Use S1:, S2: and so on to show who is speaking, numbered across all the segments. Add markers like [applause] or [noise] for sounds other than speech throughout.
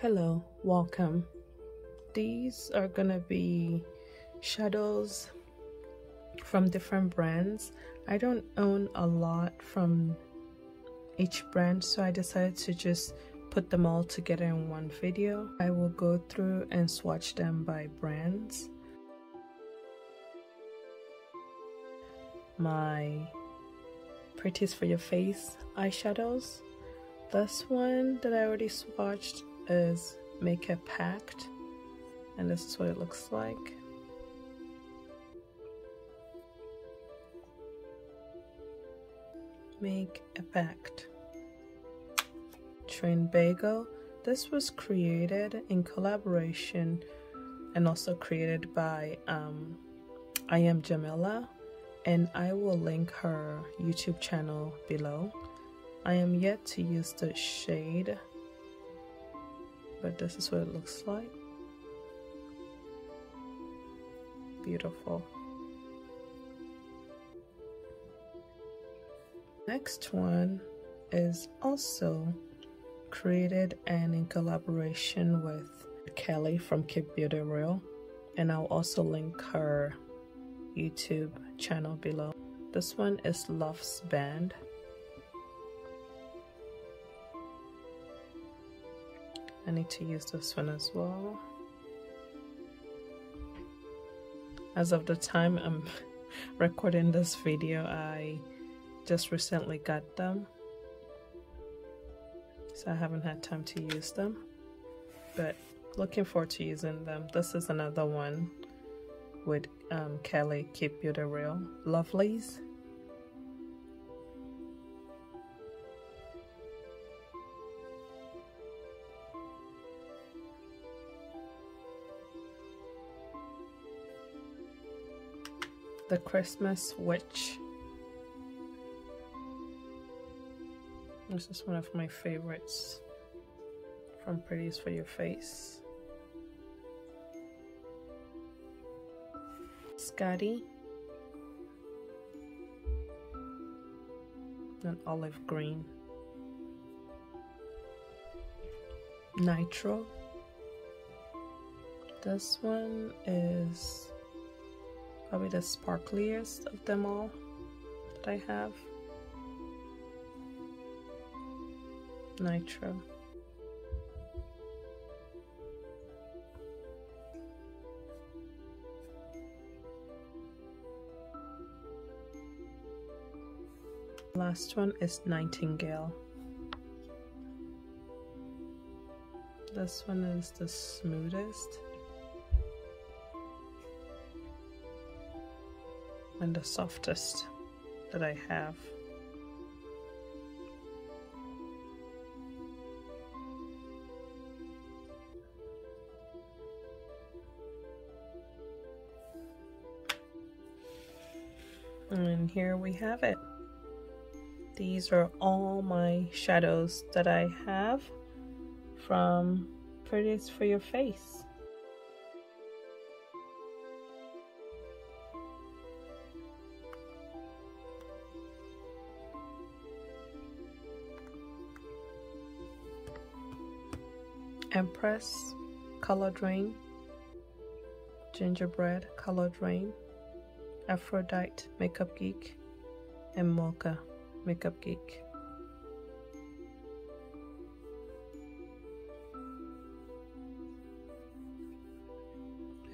S1: Hello, welcome. These are gonna be shadows from different brands. I don't own a lot from each brand, so I decided to just put them all together in one video. I will go through and swatch them by brands. My Pretties for Your Face eyeshadows. This one that I already swatched is Make a Pact, and this is what it looks like. Make a Pact. Trinbago. This was created in collaboration and also created by um, I am Jamila, and I will link her YouTube channel below. I am yet to use the shade but this is what it looks like. Beautiful. Next one is also created and in collaboration with Kelly from Keep Beauty Real. And I'll also link her YouTube channel below. This one is Love's Band I need to use this one as well. As of the time I'm [laughs] recording this video, I just recently got them. So I haven't had time to use them. But looking forward to using them. This is another one with um, Kelly Keep Beauty Real Lovelies. The Christmas Witch. This is one of my favorites from Pretties for Your Face. Scotty. An olive green. Nitro. This one is Probably the sparkliest of them all that I have. Nitro. Last one is Nightingale. This one is the smoothest. And the softest that I have. And here we have it. These are all my shadows that I have from Pretties for Your Face. Empress, Coloured Raine, Gingerbread, Coloured Raine, Aphrodite, Makeup Geek, and Mocha, Makeup Geek.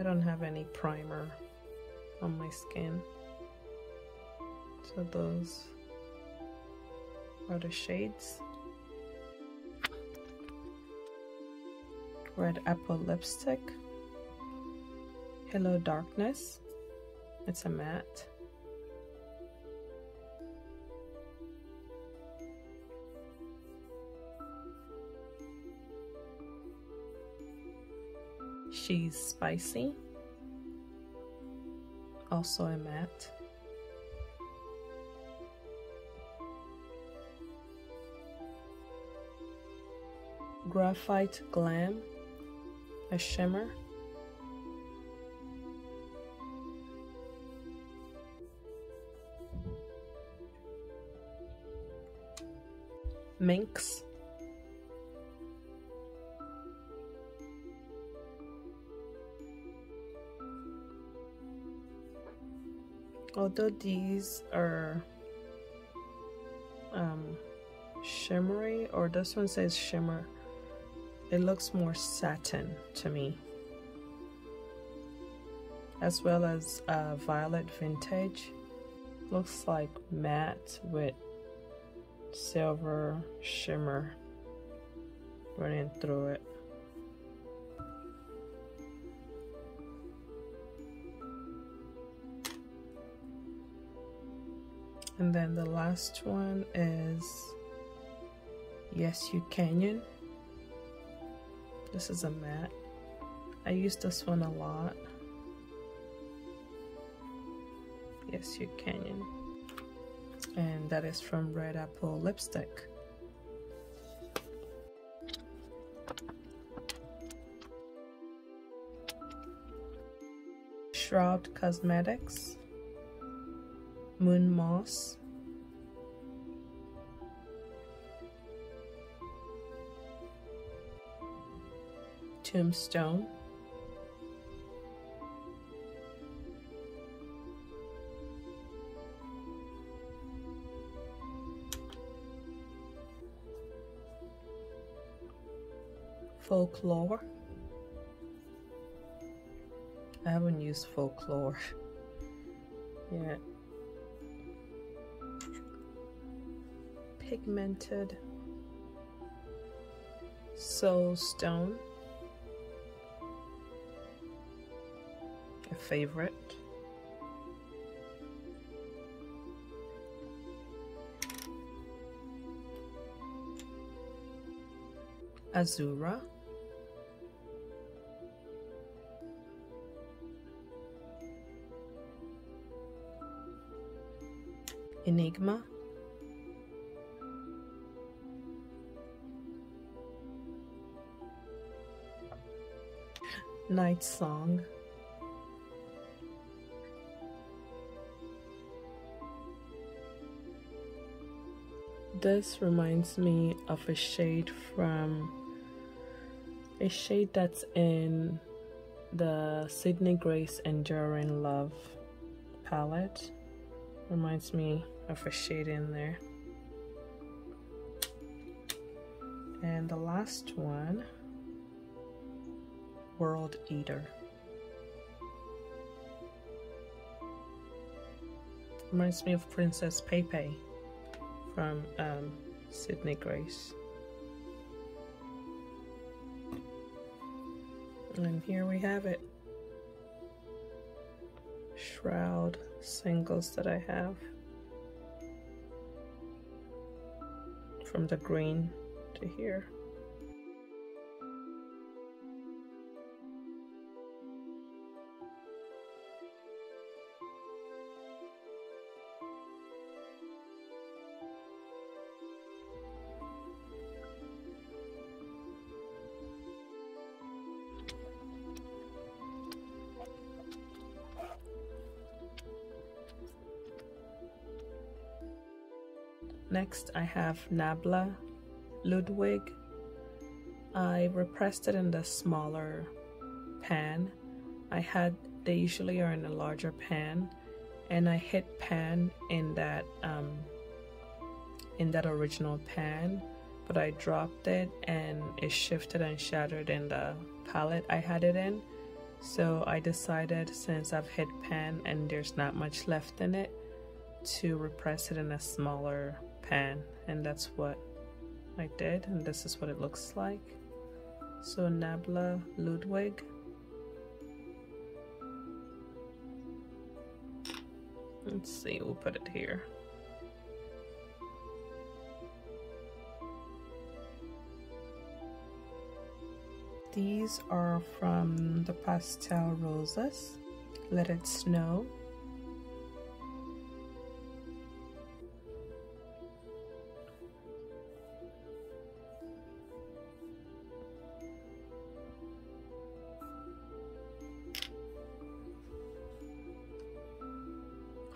S1: I don't have any primer on my skin. So those are the shades. Red Apple Lipstick. Hello Darkness. It's a matte. She's Spicy. Also a matte. Graphite Glam a shimmer. Minx. Although these are um, shimmery, or this one says shimmer, it looks more satin to me. As well as uh, violet vintage. Looks like matte with silver shimmer running through it. And then the last one is Yes You Canyon this is a matte I use this one a lot. Yes You Canyon and that is from Red Apple Lipstick. Shroud Cosmetics. Moon Moss Tombstone. Folklore? I haven't used folklore. [laughs] Yet pigmented soul stone favorite? Azura? Enigma? Night Song. This reminds me of a shade from a shade that's in the Sydney Grace Enduring Love palette. Reminds me of a shade in there. And the last one World Eater. Reminds me of Princess Pepe from um, Sydney Grace. And here we have it. Shroud singles that I have. From the green to here. Next, I have Nabla Ludwig. I repressed it in the smaller pan. I had, they usually are in a larger pan, and I hit pan in that, um, in that original pan, but I dropped it and it shifted and shattered in the palette I had it in. So I decided since I've hit pan and there's not much left in it to repress it in a smaller pan and that's what I did and this is what it looks like. So Nabla Ludwig. Let's see we'll put it here. These are from the pastel roses. Let it snow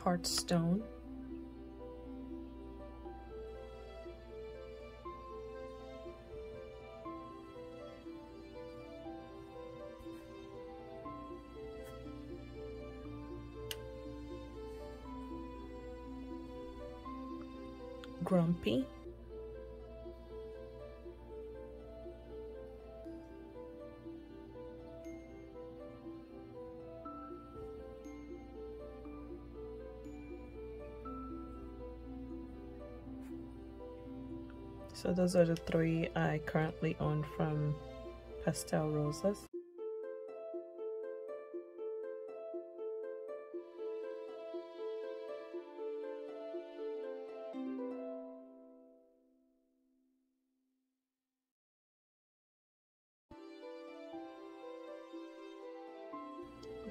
S1: parts stone. Grumpy. Those are the three I currently own from Pastel Roses.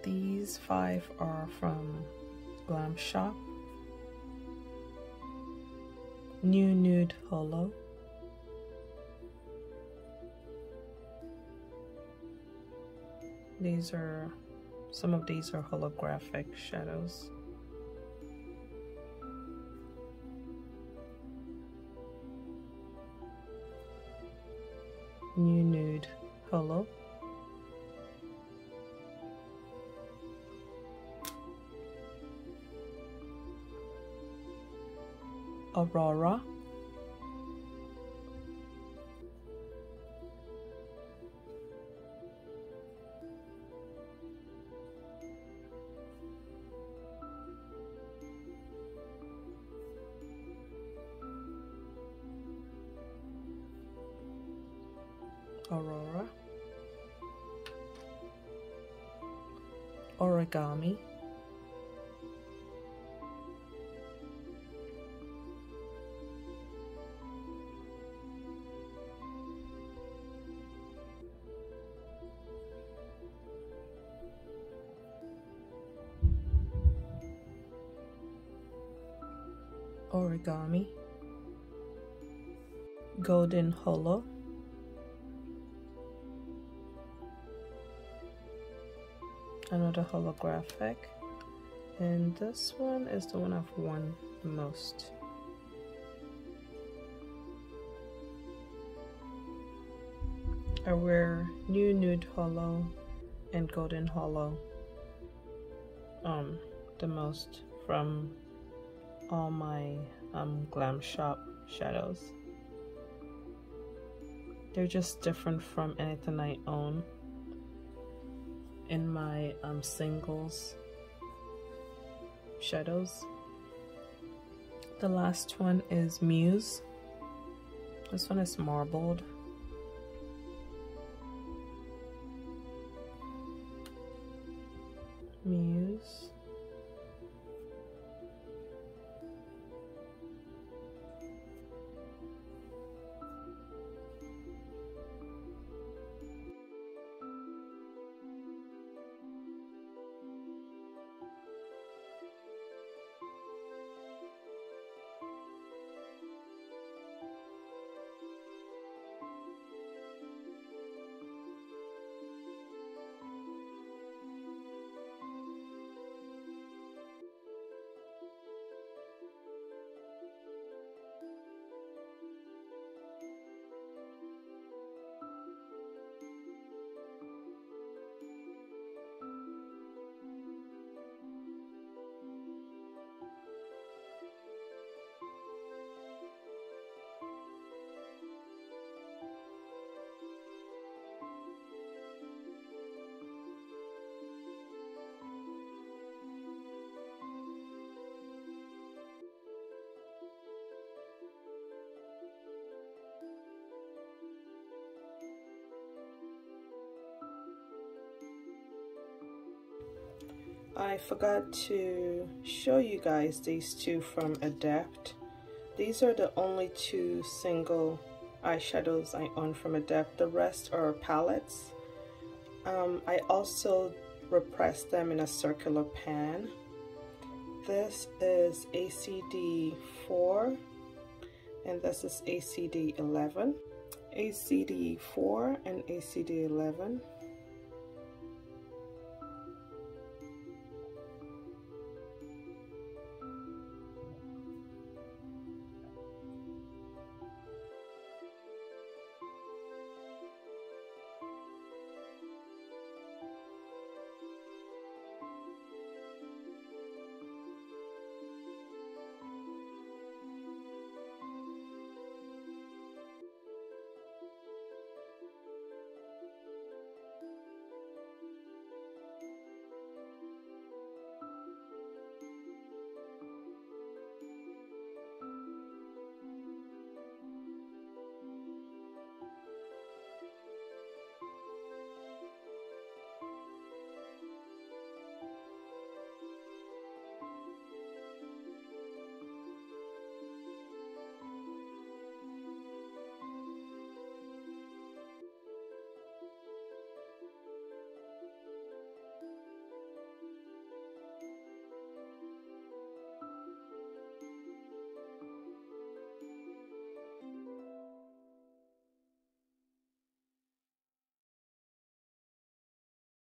S1: These five are from Glam Shop. New Nude Holo. These are, some of these are holographic shadows. New Nude Holo. Aurora. Origami, Origami, Golden Holo, another holographic. And this one is the one I've worn the most. I wear new nude holo and golden holo um the most from all my um glam shop shadows. They're just different from anything I own in my um, singles shadows. The last one is Muse. This one is marbled. I forgot to show you guys these two from Adept. These are the only two single eyeshadows I own from Adept. The rest are palettes. Um, I also repressed them in a circular pan. This is ACD 4 and this is ACD 11. ACD 4 and ACD 11